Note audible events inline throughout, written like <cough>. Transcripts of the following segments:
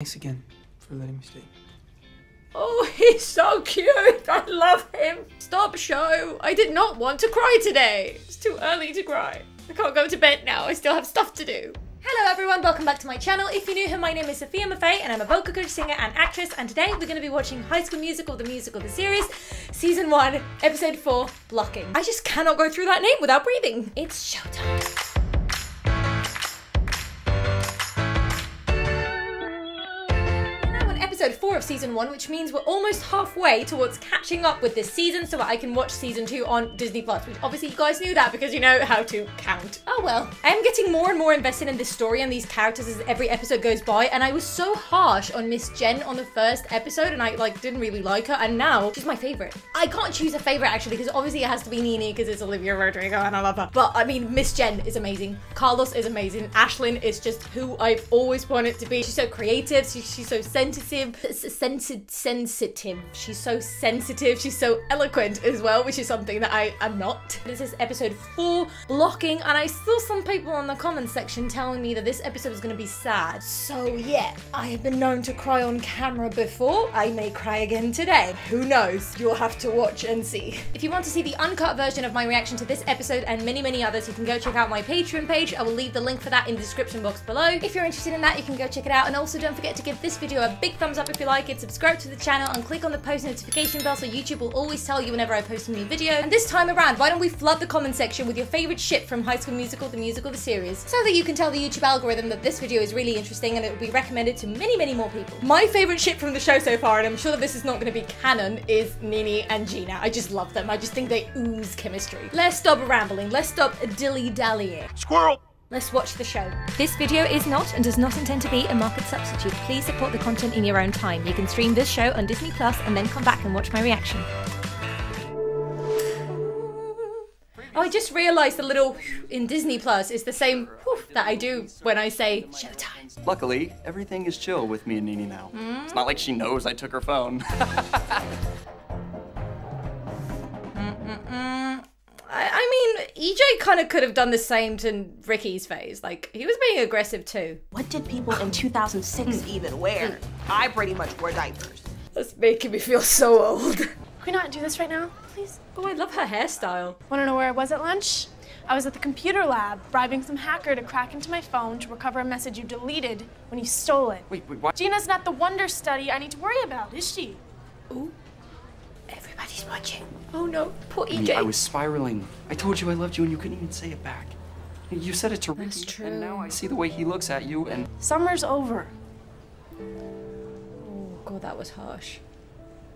Thanks again for letting me stay. Oh, he's so cute. I love him. Stop show. I did not want to cry today. It's too early to cry. I can't go to bed now. I still have stuff to do. Hello everyone, welcome back to my channel. If you're new here, my name is Sofia Maffei and I'm a vocal coach, singer and actress and today we're going to be watching High School Musical, the musical, the series, season 1, episode 4, Blocking. I just cannot go through that name without breathing. It's showtime. Of season 1, which means we're almost halfway towards catching up with this season so that I can watch season 2 on Disney Plus, which obviously you guys knew that because you know how to count. Oh well. I am getting more and more invested in this story and these characters as every episode goes by, and I was so harsh on Miss Jen on the first episode, and I like didn't really like her, and now she's my favorite. I can't choose a favorite actually, because obviously it has to be Nini because it's Olivia Rodrigo and I love her. But I mean, Miss Jen is amazing. Carlos is amazing. Ashlyn is just who I've always wanted to be. She's so creative, she's, she's so sensitive sensitive, sensitive. She's so sensitive. She's so eloquent as well, which is something that I am not. This is episode four, blocking, and I saw some people in the comments section telling me that this episode is going to be sad. So yeah, I have been known to cry on camera before. I may cry again today. Who knows? You'll have to watch and see. If you want to see the uncut version of my reaction to this episode and many, many others, you can go check out my Patreon page. I will leave the link for that in the description box below. If you're interested in that, you can go check it out. And also don't forget to give this video a big thumbs up if you like it, subscribe to the channel, and click on the post notification bell so YouTube will always tell you whenever I post a new video. And this time around, why don't we flood the comment section with your favorite ship from High School Musical, the musical, the series, so that you can tell the YouTube algorithm that this video is really interesting and it will be recommended to many, many more people. My favorite ship from the show so far, and I'm sure that this is not going to be canon, is Nini and Gina. I just love them. I just think they ooze chemistry. Let's stop rambling. Let's stop dilly-dallying. Squirrel! Let's watch the show. This video is not and does not intend to be a market substitute. Please support the content in your own time. You can stream this show on Disney Plus and then come back and watch my reaction. Oh, I just realised the little in Disney Plus is the same that I do when I say showtime. Luckily, everything is chill with me and Nini now. Mm? It's not like she knows I took her phone. <laughs> EJ kind of could have done the same to Ricky's face. Like, he was being aggressive too. What did people in 2006 hmm. even wear? Hmm. I pretty much wore diapers. That's making me feel so old. Can we not do this right now, please? Oh, I love her hairstyle. Want to know where I was at lunch? I was at the computer lab, bribing some hacker to crack into my phone to recover a message you deleted when you stole it. Wait, wait, what? Gina's not the understudy I need to worry about, is she? Ooh. Everybody's watching. Oh no, poor EJ. I was spiraling. I told you I loved you and you couldn't even say it back. You said it to Ricky. That's true. And now I see the way he looks at you and... Summer's over. Oh god, that was harsh.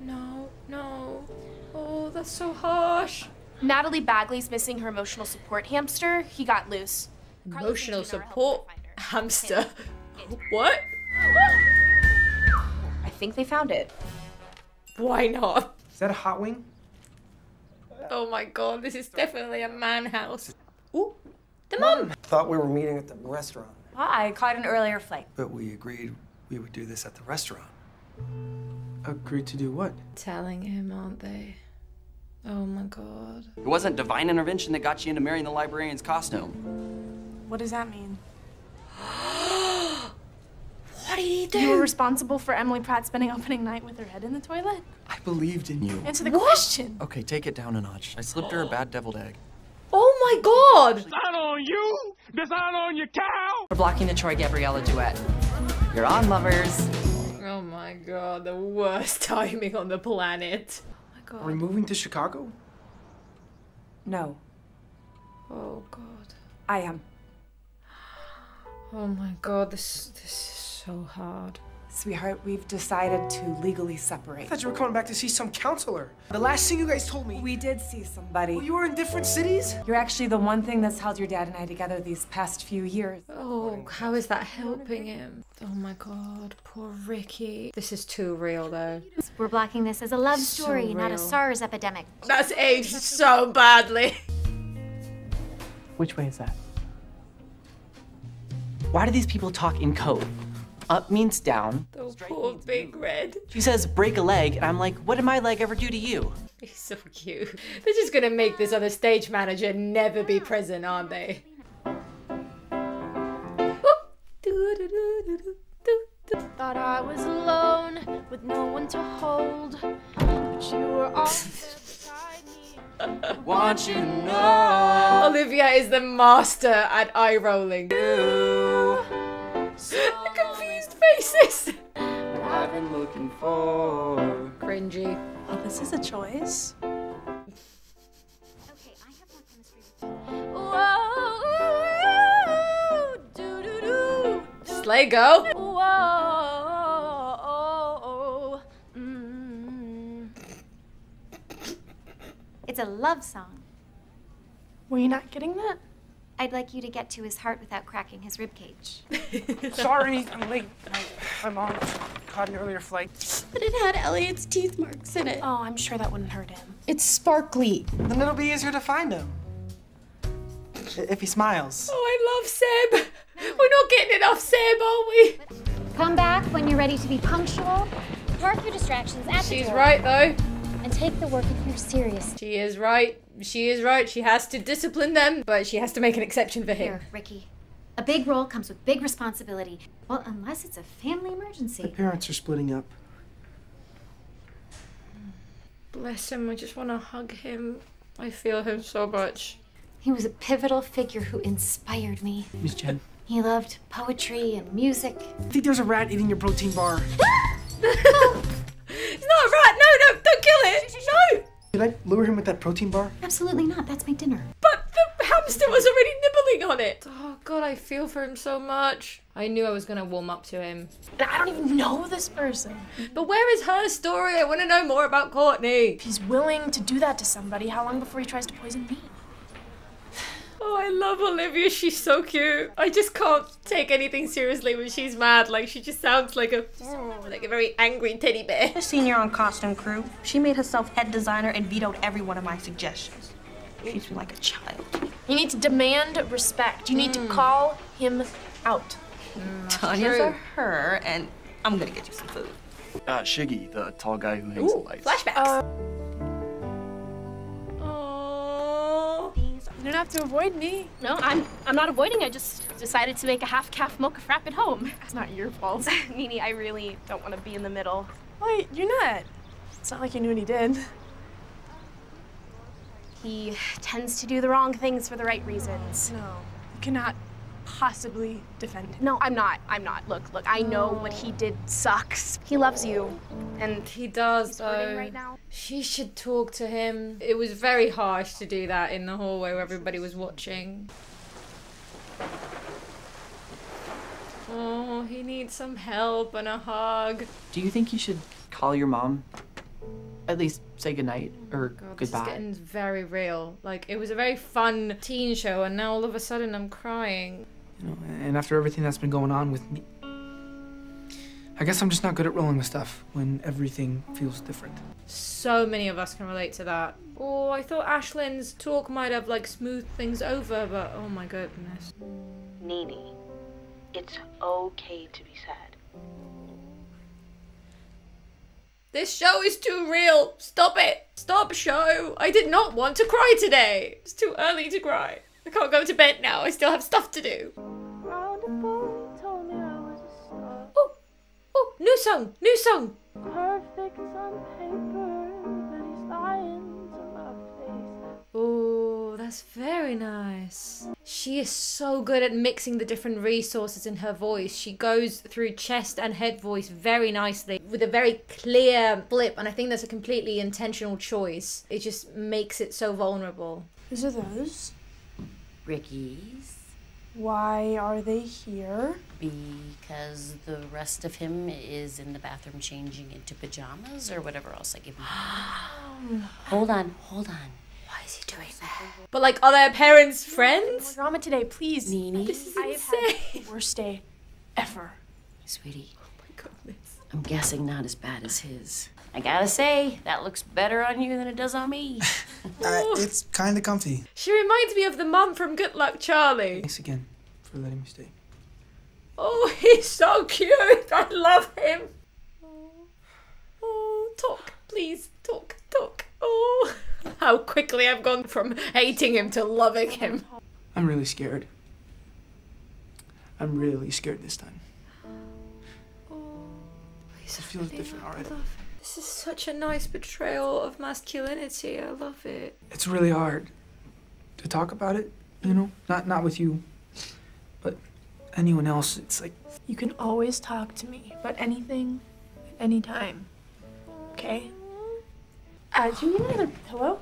No, no. Oh, that's so harsh. Natalie Bagley's missing her emotional support hamster. He got loose. Emotional support hamster? <laughs> what? I think they found it. Why not? Is that a hot wing? Oh my god, this is definitely a man house. Ooh, the mom. Thought we were meeting at the restaurant. I caught an earlier flight. But we agreed we would do this at the restaurant. Agreed to do what? Telling him, aren't they? Oh my god. It wasn't divine intervention that got you into marrying the librarian's costume. What does that mean? What did he do? You were responsible for Emily Pratt spending opening night with her head in the toilet? I believed in you. Answer the what? question. Okay, take it down a notch. I slipped her a bad deviled egg. Oh my god! Design on you! Design on your cow! We're blocking the Troy Gabriella duet. You're on, lovers. Oh my god, the worst <laughs> timing on the planet. Oh my god. Are we moving to Chicago? No. Oh god. I am. Oh my god, this this is so hard. Sweetheart, we've decided to legally separate. I thought you were coming back to see some counselor. The last thing you guys told me. We did see somebody. Well, you were in different cities? You're actually the one thing that's held your dad and I together these past few years. Oh, how is that helping him? Oh my god, poor Ricky. This is too real though. We're blocking this as a love story, so not a SARS epidemic. That's aged so badly. Which way is that? Why do these people talk in code? Up means down. The poor big red. She says break a leg, and I'm like, what did my leg ever do to you? He's so cute. They're just gonna make this other stage manager never be present, aren't they? Thought I was alone with no one to hold. But you were always. Want you know Olivia is the master at eye rolling. you. The confused faces. I've been looking for. Cringy. Well, this is a choice. Okay, I have more chemistry with Whoa. Slay girl. Mm. It's a love song. Were you not getting that? I'd like you to get to his heart without cracking his ribcage. <laughs> Sorry, I'm late. My, my mom caught an earlier flight. But it had Elliot's teeth marks in it. Oh, I'm sure that wouldn't hurt him. It's sparkly. Then it'll be easier to find him. If he smiles. Oh, I love Seb. We're not getting enough Seb, are we? Come back when you're ready to be punctual. Mark your distractions at the She's right though. And take the work of your serious. She is right. She is right. She has to discipline them, but she has to make an exception for him. Here, Ricky. A big role comes with big responsibility. Well, unless it's a family emergency. The Parents are splitting up. Bless him. I just want to hug him. I feel him so much. He was a pivotal figure who inspired me. Miss Jen. He loved poetry and music. I think there's a rat eating your protein bar. It's <laughs> Did I lure him with that protein bar? Absolutely not. That's my dinner. But the hamster was already nibbling on it. Oh god, I feel for him so much. I knew I was gonna warm up to him. And I don't even know this person. But where is her story? I want to know more about Courtney. If he's willing to do that to somebody, how long before he tries to poison me? Oh, I love Olivia. She's so cute. I just can't take anything seriously when she's mad. Like she just sounds like a like a very angry teddy bear. The <laughs> senior on costume crew. She made herself head designer and vetoed every one of my suggestions. Treats me like a child. You need to demand respect. You need to call him out. Tanya's true. a her, and I'm gonna get you some food. Uh, Shiggy, the tall guy who hangs the lights. Flashbacks. Oh. You don't have to avoid me. No, I'm I'm not avoiding. I just decided to make a half caf mocha frap at home. <laughs> It's not your fault. <laughs> Nini, I really don't want to be in the middle. Wait, you're not. It's not like you knew what he did. He tends to do the wrong things for the right reasons. No, you cannot possibly defend him. No, I'm not. I'm not. Look, look, I know what he did sucks. He loves you. And He does he's though. right now. She should talk to him. It was very harsh to do that in the hallway where everybody was watching. Oh, he needs some help and a hug. Do you think you should call your mom? At least say goodnight oh or God, this is getting very real. Like it was a very fun teen show, and now all of a sudden I'm crying. You know, and after everything that's been going on with me, I guess I'm just not good at rolling with stuff when everything feels different. So many of us can relate to that. Oh, I thought Ashlyn's talk might have like smoothed things over, but oh my goodness. Nini, it's okay to be sad. This show is too real. Stop it. Stop show. I did not want to cry today. It's too early to cry. I can't go to bed now. I still have stuff to do. New song, new song. perfect song paper Oh, that's very nice. She is so good at mixing the different resources in her voice. She goes through chest and head voice very nicely with a very clear flip, and I think that's a completely intentional choice. It just makes it so vulnerable. Whose are those? Ricky's. Why are they here? Because the rest of him is in the bathroom changing into pajamas or whatever else I give him. <gasps> hold on, hold on. Why is he doing that? But like, are their parents friends? Drama today, please. Nini, This is I have had the worst day ever. sweetie, Oh my goodness. I'm guessing not as bad as his. I gotta say, that looks better on you than it does on me. <laughs> Uh, it's kind of comfy. She reminds me of the mum from Good Luck Charlie. Thanks again for letting me stay. Oh, he's so cute. I love him. Oh, oh, talk, please, talk, talk. Oh, <laughs> how quickly I've gone from hating him to loving him. I'm really scared. I'm really scared this time. It feels different already. This is such a nice portrayal of masculinity. I love it. It's really hard to talk about it, you know? Not not with you, but anyone else. It's like You can always talk to me about anything, at any time. Okay? Uh, do you need another pillow?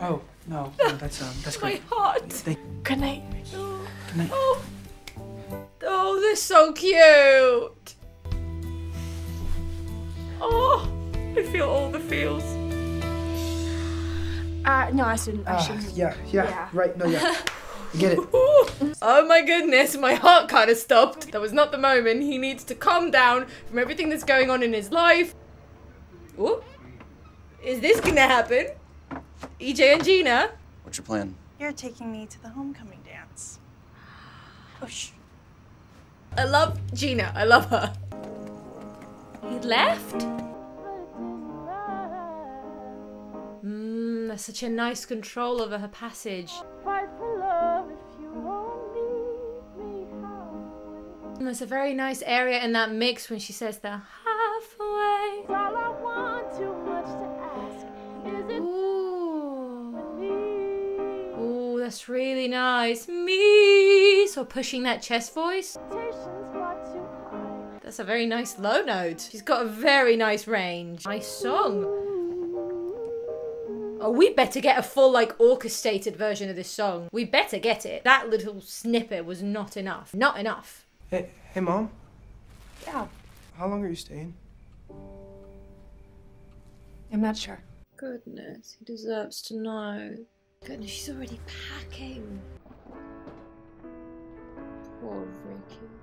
Oh, no, no that's um that's <laughs> My great. heart. Thank Good night. good night. Oh. Oh, they're so cute. Oh, I feel all the feels. Uh, no, I shouldn't. I Ah, shouldn't. yeah, yeah, Yeah. right, no, yeah. I <laughs> get it. <laughs> Oh my goodness, my heart kind of stopped. That was not the moment. He needs to calm down from everything that's going on in his life. Ooh. Is this gonna happen? EJ and Gina? What's your plan? You're taking me to the homecoming dance. Oh, shh. I love Gina. I love her. He left? Mmm, that's such a nice control over her passage. Mm, There's a very nice area in that mix when she says the halfway. Ooh. Ooh, that's really nice. Me. So pushing that chest voice. That's a very nice low note. She's got a very nice range. Nice song. Oh, we better get a full, like, orchestrated version of this song. We better get it. That little snippet was not enough. Not enough. Hey, hey, mom. Yeah. How long are you staying? I'm not sure. Goodness, he deserves to know. Goodness, she's already packing. Poor Ricky.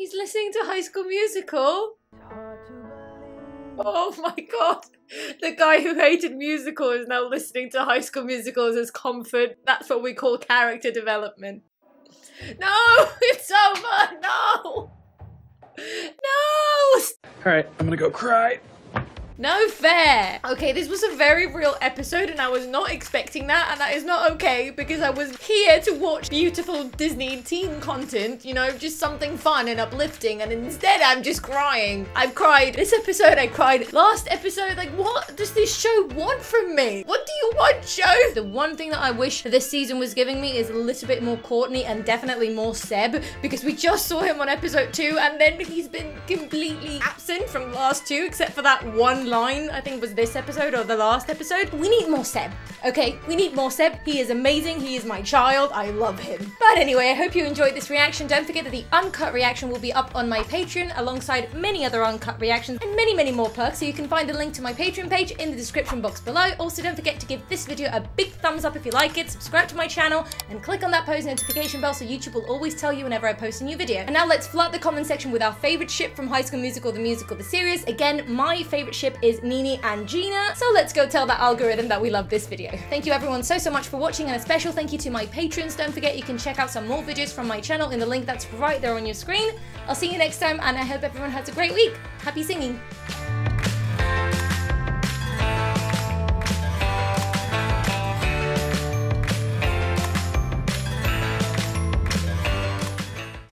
He's listening to High School Musical. Oh my god. The guy who hated musical is now listening to High School Musicals as comfort. That's what we call character development. No, <laughs> it's over. No. No. All right, I'm gonna go cry. No fair. Okay, this was a very real episode and I was not expecting that and that is not okay because I was here to watch beautiful Disney teen content, you know, just something fun and uplifting and instead I'm just crying. I've cried this episode, I cried last episode. Like what does this show want from me? What do you want, show? The one thing that I wish this season was giving me is a little bit more Courtney and definitely more Seb because we just saw him on episode two and then he's been completely absent from the last two except for that one line, I think was this episode or the last episode. We need more Seb, okay? We need more Seb. He is amazing. He is my child. I love him. But anyway, I hope you enjoyed this reaction. Don't forget that the uncut reaction will be up on my Patreon alongside many other uncut reactions and many, many more perks. So you can find a link to my Patreon page in the description box below. Also, don't forget to give this video a big thumbs up if you like it, subscribe to my channel, and click on that post notification bell so YouTube will always tell you whenever I post a new video. And now let's flood the comment section with our favorite ship from High School Musical, the musical, the series. Again, my favorite ship is Nini and Gina. So let's go tell that algorithm that we love this video. Thank you everyone so, so much for watching and a special thank you to my patrons. Don't forget you can check out some more videos from my channel in the link that's right there on your screen. I'll see you next time and I hope everyone has a great week. Happy singing.